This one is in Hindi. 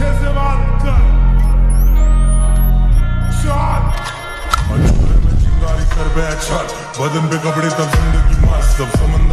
में बदन पे कपड़े तब ज़िंदगी